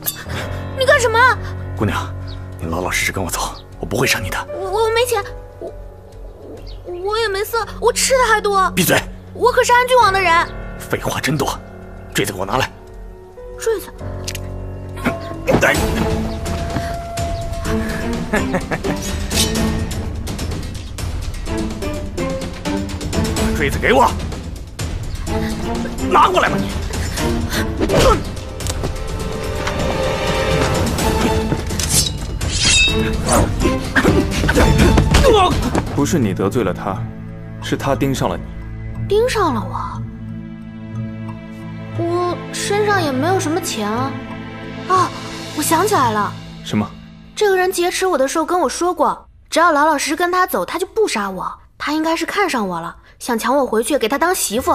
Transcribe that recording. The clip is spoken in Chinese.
你干什么？姑娘，你老老实实跟我走，我不会伤你的。我我没钱，我我也没色，我吃的还多。闭嘴！我可是安郡王的人。废话真多，坠子给我拿来。坠子。来。坠子给我，拿过来吧你。不是你得罪了他，是他盯上了你。盯上了我？我身上也没有什么钱啊。啊，我想起来了。什么？这个人劫持我的时候跟我说过，只要老老实实跟他走，他就不杀我。他应该是看上我了，想抢我回去给他当媳妇。